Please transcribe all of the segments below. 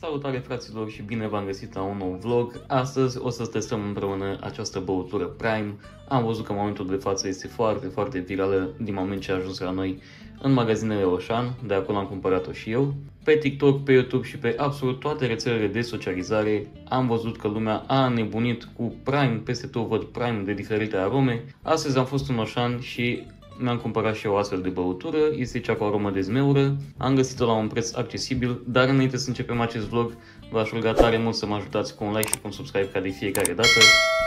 Salutare fraților și bine v-am găsit la un nou vlog. Astăzi o să testăm împreună această băutură Prime. Am văzut că în momentul de față este foarte, foarte virală din moment ce a ajuns la noi în magazinele Oșan, de acolo am cumpărat-o și eu. Pe TikTok, pe YouTube și pe absolut toate rețelele de socializare am văzut că lumea a nebunit cu Prime, peste tot văd Prime de diferite arome. Astăzi am fost în Oșan și mi-am cumpărat și o astfel de băutură, este cea cu aromă de zmeură, am găsit-o la un preț accesibil, dar înainte să începem acest vlog, v-aș ruga tare mult să mă ajutați cu un like și cu un subscribe ca de fiecare dată.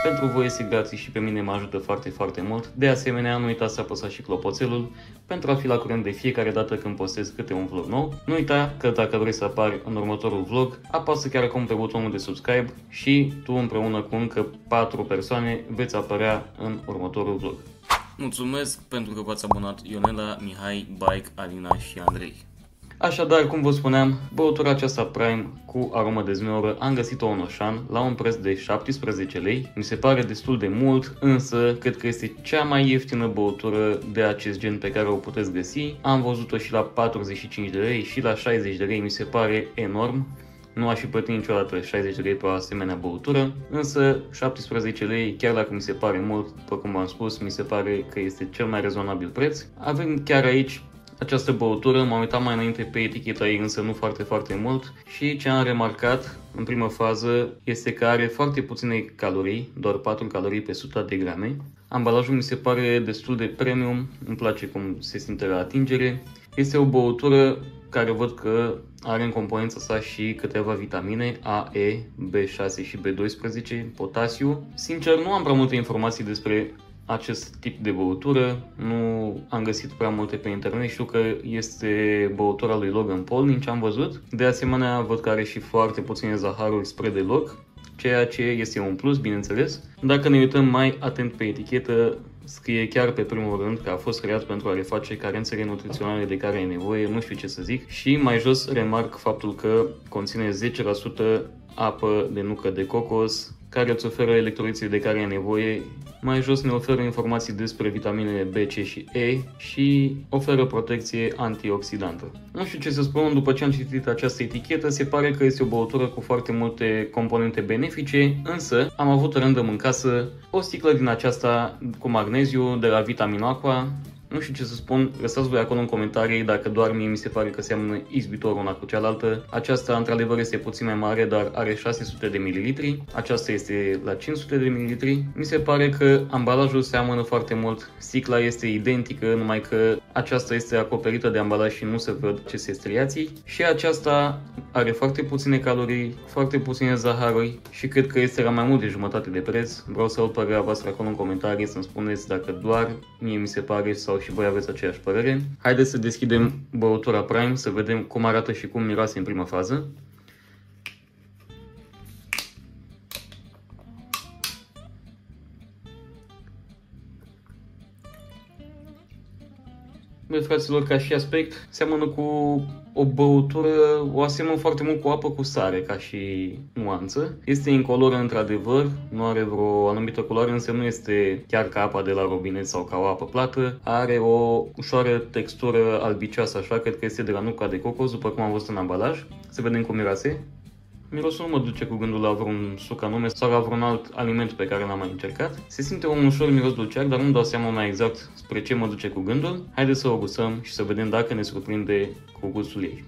Pentru voi este gratis și pe mine mă ajută foarte, foarte mult. De asemenea, nu uitați să apăsați și clopoțelul pentru a fi la curent de fiecare dată când postez câte un vlog nou. Nu uita că dacă vrei să apari în următorul vlog, apasă chiar acum pe butonul de subscribe și tu împreună cu încă 4 persoane veți apărea în următorul vlog. Mulțumesc pentru că v-ați abonat Ionela, Mihai, Bike, Alina și Andrei. Așadar, cum vă spuneam, băutura aceasta Prime cu aromă de zmeură am găsit-o în Oșan la un preț de 17 lei. Mi se pare destul de mult, însă cred că este cea mai ieftină băutură de acest gen pe care o puteți găsi. Am văzut-o și la 45 de lei și la 60 de lei, mi se pare enorm. Nu aș fi plătit niciodată 60 de lei pe o asemenea băutură, însă 17 lei, chiar dacă mi se pare mult, după cum am spus, mi se pare că este cel mai rezonabil preț. Avem chiar aici această băutură, m-am uitat mai înainte pe eticheta ei, însă nu foarte, foarte mult și ce am remarcat în primă fază este că are foarte puține calorii, doar 4 calorii pe 100 de grame. Ambalajul mi se pare destul de premium, îmi place cum se simte la atingere. Este o băutură care văd că are în componența sa și câteva vitamine A, E, B6 și B12, potasiu. Sincer, nu am prea multe informații despre acest tip de băutură. Nu am găsit prea multe pe internet. Știu că este băutura lui Logan Paul, din ce am văzut. De asemenea, văd că are și foarte puține zaharuri spre deloc, ceea ce este un plus, bineînțeles. Dacă ne uităm mai atent pe etichetă, scrie chiar pe primul rând că a fost creat pentru a reface carențele nutriționale de care ai nevoie, nu știu ce să zic. Și mai jos remarc faptul că conține 10% apă de nucă de cocos, care îți oferă electroliții de care ai nevoie. Mai jos ne oferă informații despre vitaminele B, C și E și oferă protecție antioxidantă. Nu știu ce să spun, după ce am citit această etichetă, se pare că este o băutură cu foarte multe componente benefice, însă am avut rândăm în casă o sticlă din aceasta cu magneziu de la Vitamin Aqua, nu știu ce să spun, lăsați voi acolo în comentarii dacă doar mie mi se pare că seamănă izbitor una cu cealaltă. Aceasta într-adevăr este puțin mai mare, dar are 600 de ml. Aceasta este la 500 de ml. Mi se pare că ambalajul seamănă foarte mult. Sticla este identică, numai că aceasta este acoperită de ambalaj și nu se văd aceste striații. Și aceasta are foarte puține calorii, foarte puține zaharuri și cred că este la mai mult de jumătate de preț. Vreau să aud părerea voastră acolo în comentarii să-mi spuneți dacă doar mie mi se pare sau și voi aveți aceeași părere. Haideți să deschidem băutura Prime, să vedem cum arată și cum miroase în prima fază. Băi, fraților, ca și aspect, seamănă cu o băutură, o asemăn foarte mult cu apă cu sare, ca și nuanță. Este incoloră într-adevăr, nu are vreo anumită culoare, însă nu este chiar ca apa de la robinet sau ca o apă plată. Are o ușoară textură albicioasă, așa, cred că este de la nuca de cocos, după cum am văzut în ambalaj. Să vedem cum miroase. Mirosul nu mă duce cu gândul la vreun suc anume sau la vreun alt aliment pe care l-am mai încercat. Se simte un ușor miros dulceac, dar nu dau seama mai exact spre ce mă duce cu gândul. Haideți să o gustăm și să vedem dacă ne surprinde cu gustul ei.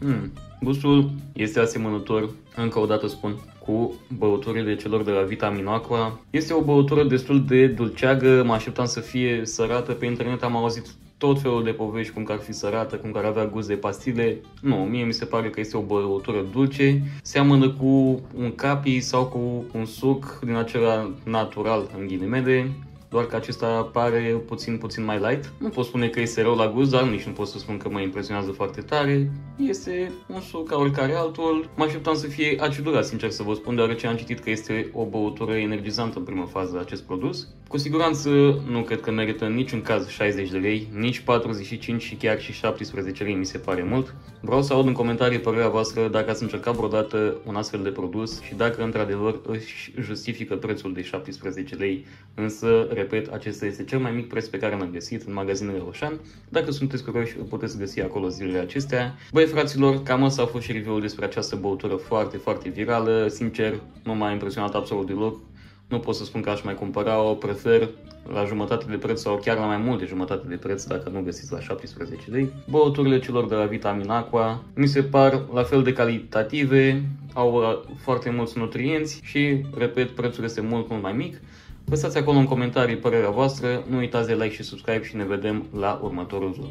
Mm, gustul este asemănător, încă o dată spun, cu băuturile celor de la Vitamin Aqua. Este o băutură destul de dulceagă, mă așteptam să fie sărată, pe internet am auzit tot felul de povești cum că ar fi sărată, cum că ar avea gust de pastile. Nu, mie mi se pare că este o băutură dulce, seamănă cu un capi sau cu un suc din acela natural, în ghilimele, doar că acesta pare puțin, puțin mai light. Nu pot spune că este rău la gust, dar nici nu pot să spun că mă impresionează foarte tare. Este un suc ca oricare altul. Mă așteptam să fie acidurat, sincer să vă spun, deoarece am citit că este o băutură energizantă în prima fază acest produs. Cu siguranță nu cred că merită în niciun caz 60 de lei, nici 45 și chiar și 17 lei mi se pare mult. Vreau să aud în comentarii părerea voastră dacă ați încercat vreodată un astfel de produs și dacă într-adevăr își justifică prețul de 17 lei, însă repet, acesta este cel mai mic preț pe care l-am găsit în magazinele Roșan. Dacă sunteți curioși, îl puteți găsi acolo zilele acestea. Băi, fraților, cam asta a fost și review-ul despre această băutură foarte, foarte virală. Sincer, nu m-a impresionat absolut deloc. Nu pot să spun că aș mai cumpăra-o, prefer la jumătate de preț sau chiar la mai mult de jumătate de preț dacă nu găsiți la 17 lei. Băuturile celor de la Vitamin Aqua mi se par la fel de calitative, au uh, foarte mulți nutrienți și, repet, prețul este mult, mult mai mic. Lăsați acolo în comentarii părerea voastră, nu uitați de like și subscribe și ne vedem la următorul vlog.